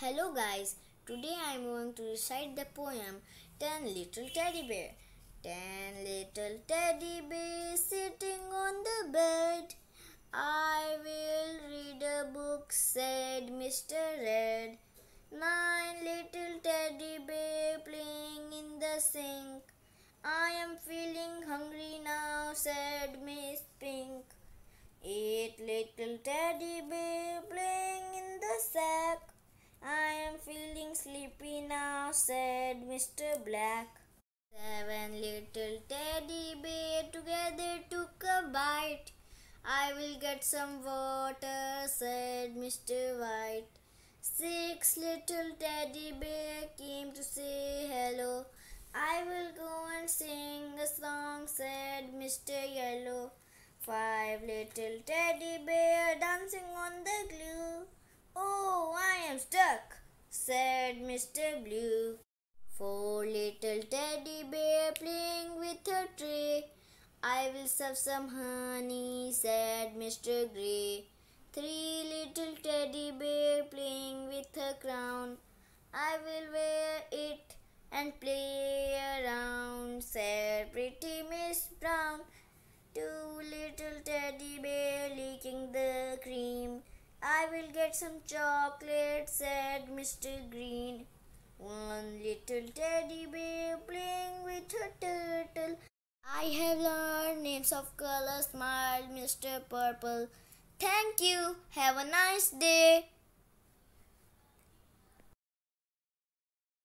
Hello guys, today I am going to recite the poem Ten Little Teddy Bear. Ten little teddy bears sitting on the bed. I will read a book, said Mr. Red. Nine little teddy bear playing in the sink. I am feeling hungry now, said Miss Pink. Eight little teddy now, said Mr. Black. Seven little teddy bear together took a bite. I will get some water, said Mr. White. Six little teddy bear came to say hello. I will go and sing a song, said Mr. Yellow. Five little teddy bear dancing on the glue. Oh, I am stuck, said Mr. Blue. Four little teddy bear playing with a tray. I will serve some honey, said Mr. Grey. Three little teddy bear playing with a crown. I will wear it and play around, said pretty Miss Brown. Two I will get some chocolate, said Mr. Green. One little teddy bear playing with a turtle. I have learned names of colors, smiled Mr. Purple. Thank you. Have a nice day.